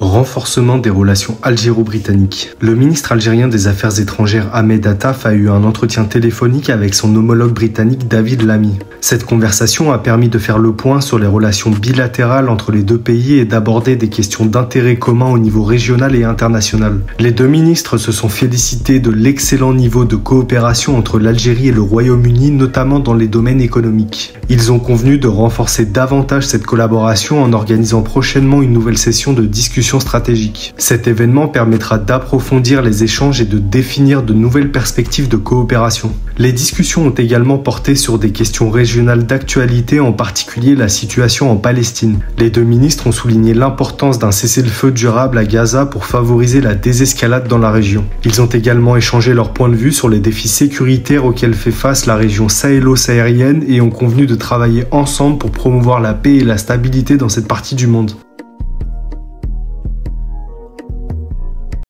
Renforcement des relations algéro-britanniques. Le ministre algérien des Affaires étrangères Ahmed Attaf a eu un entretien téléphonique avec son homologue britannique David Lamy. Cette conversation a permis de faire le point sur les relations bilatérales entre les deux pays et d'aborder des questions d'intérêt commun au niveau régional et international. Les deux ministres se sont félicités de l'excellent niveau de coopération entre l'Algérie et le Royaume-Uni, notamment dans les domaines économiques. Ils ont convenu de renforcer davantage cette collaboration en organisant prochainement une nouvelle session de discussion stratégique. Cet événement permettra d'approfondir les échanges et de définir de nouvelles perspectives de coopération. Les discussions ont également porté sur des questions régionales d'actualité, en particulier la situation en Palestine. Les deux ministres ont souligné l'importance d'un cessez-le-feu durable à Gaza pour favoriser la désescalade dans la région. Ils ont également échangé leur point de vue sur les défis sécuritaires auxquels fait face la région sahélo-saharienne et ont convenu de travailler ensemble pour promouvoir la paix et la stabilité dans cette partie du monde.